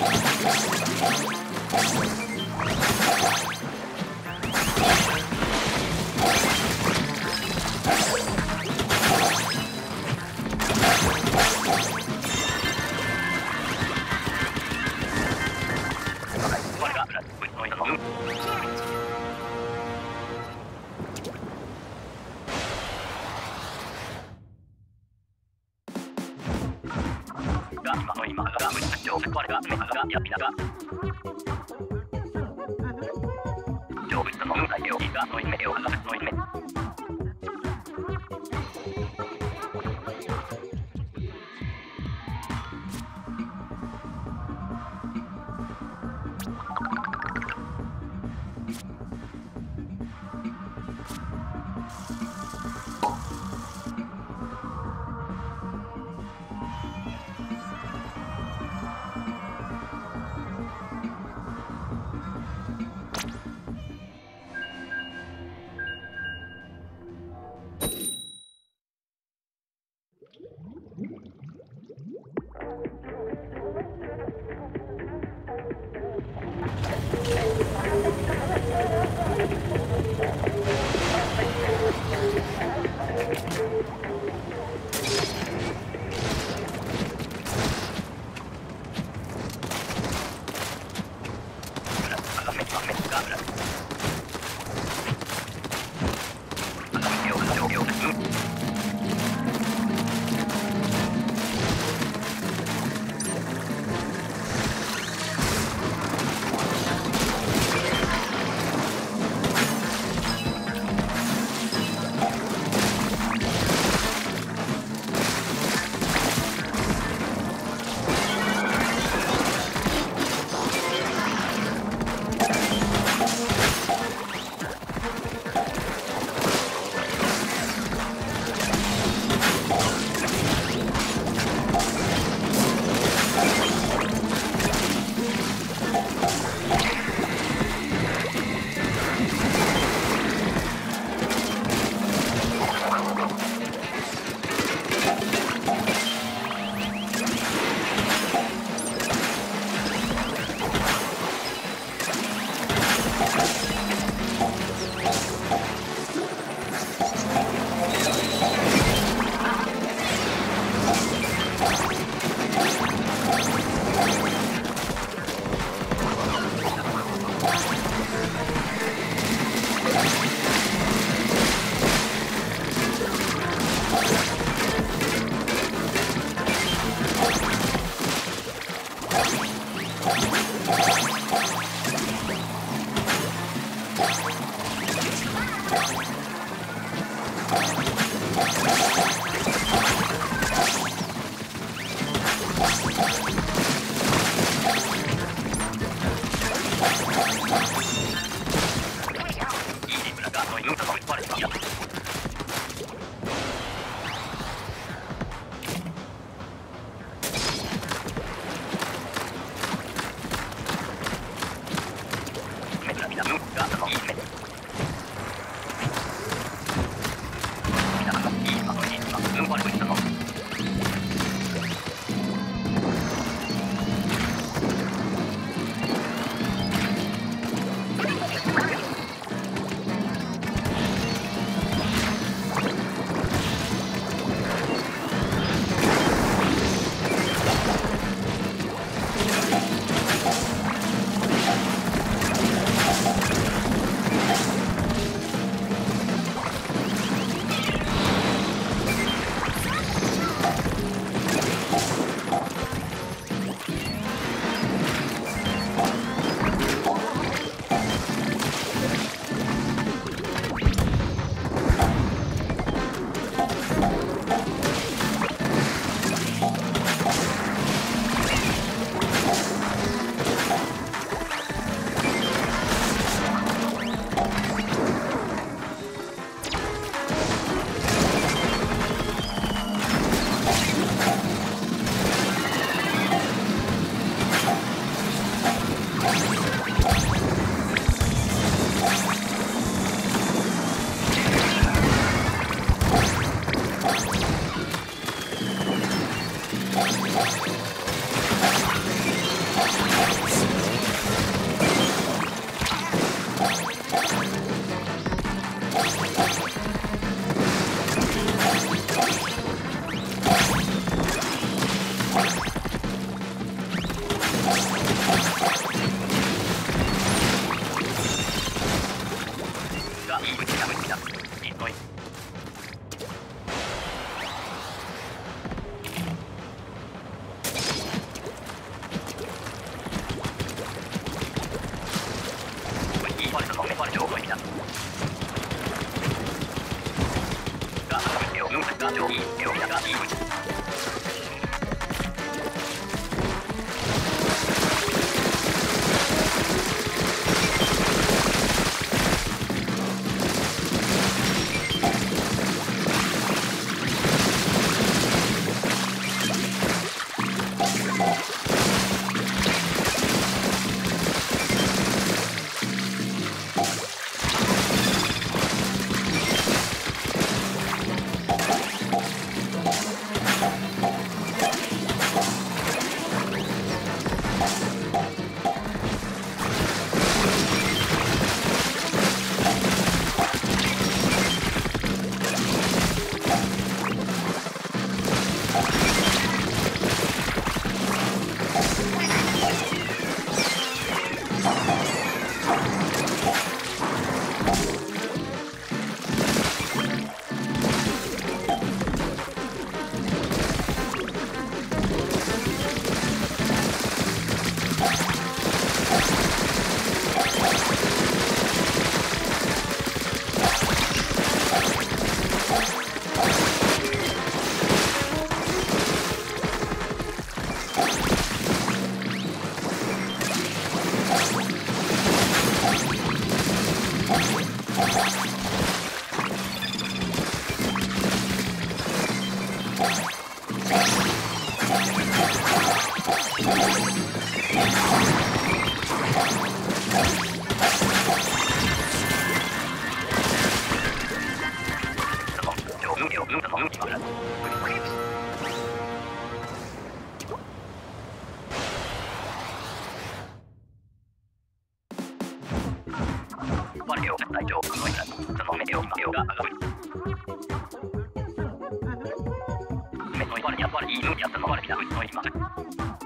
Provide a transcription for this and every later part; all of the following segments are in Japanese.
you 我を隊長のいたその目を目をが上がる目のいわれやわれいいのやつのわれやうちのいます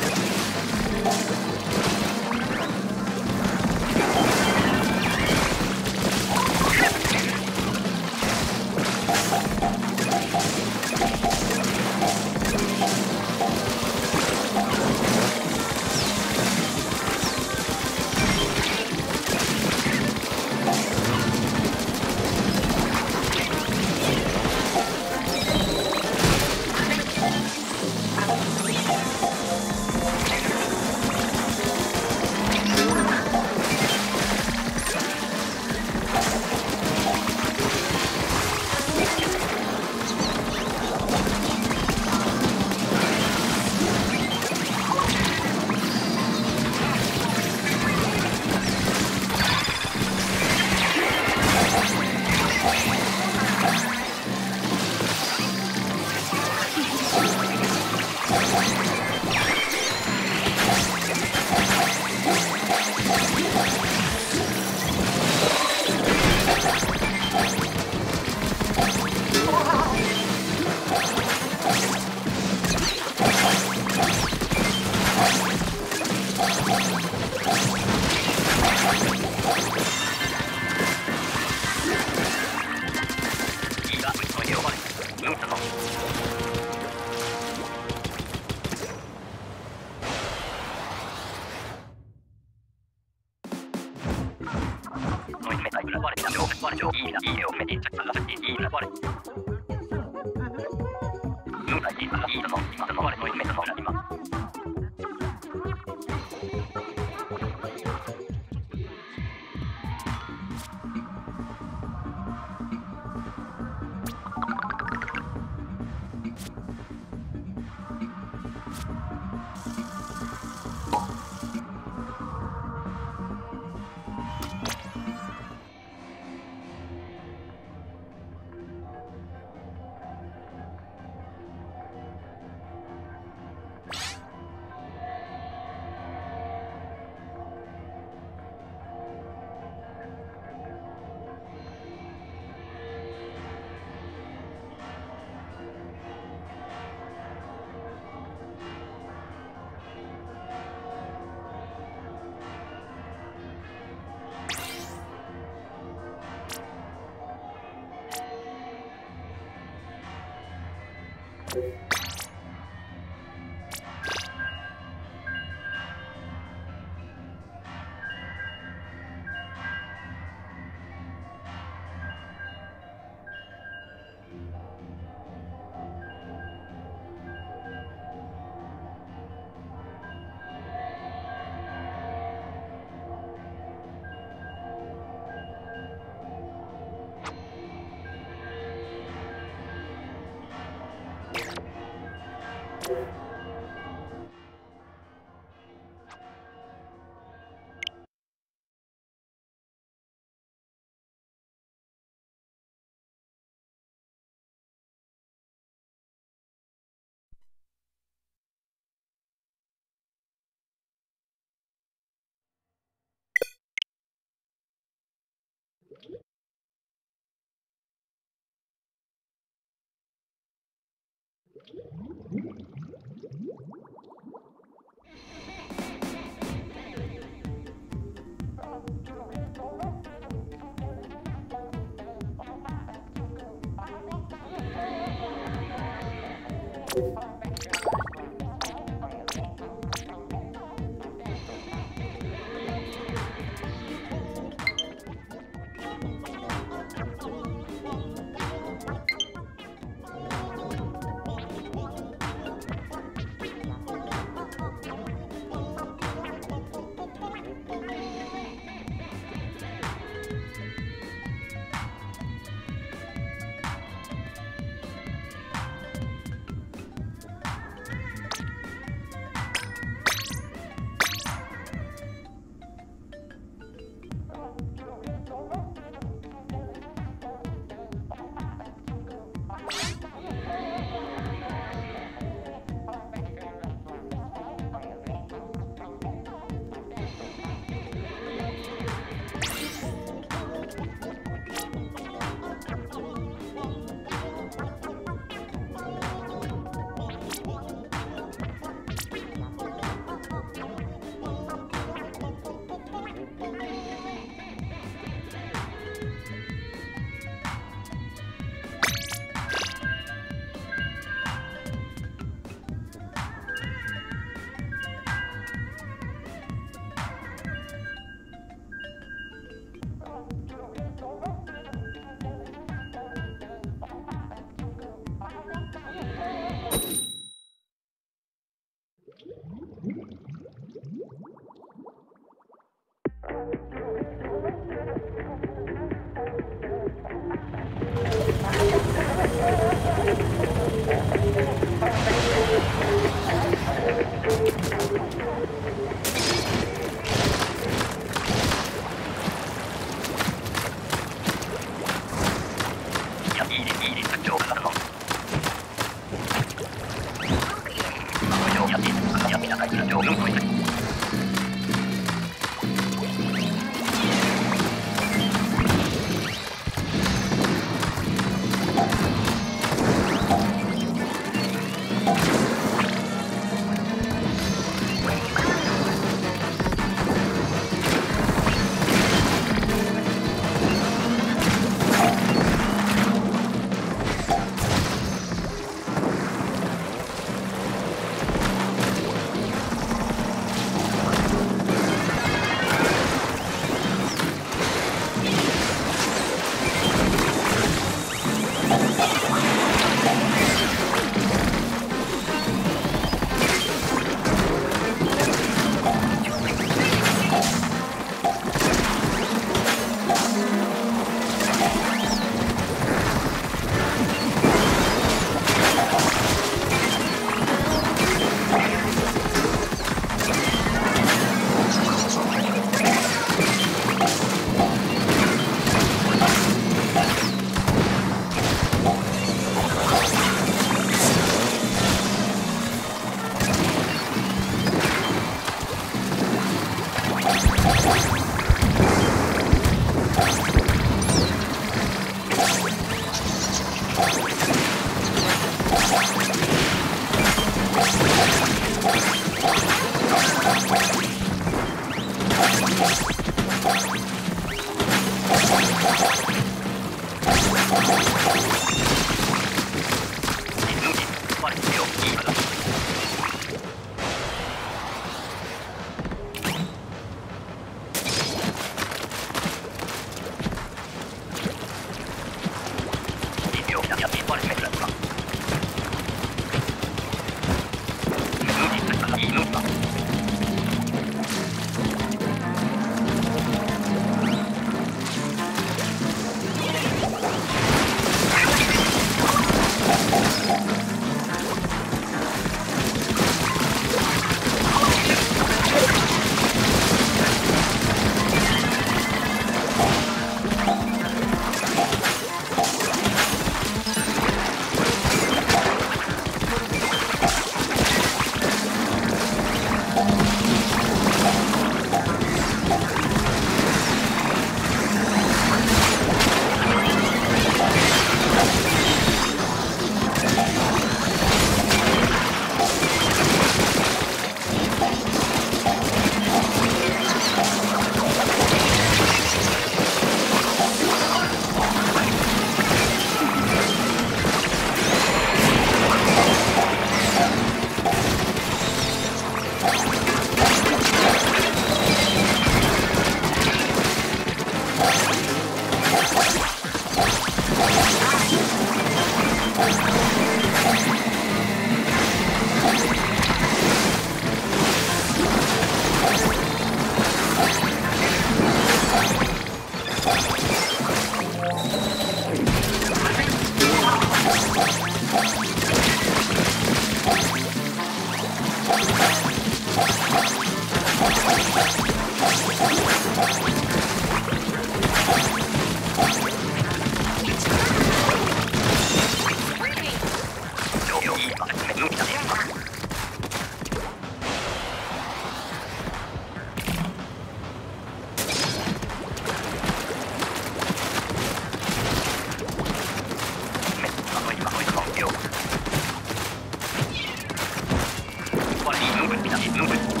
Charge nouvelle.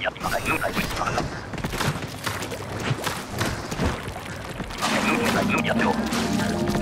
や今が今が今が今が今がやってよ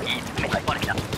你，你快过来一。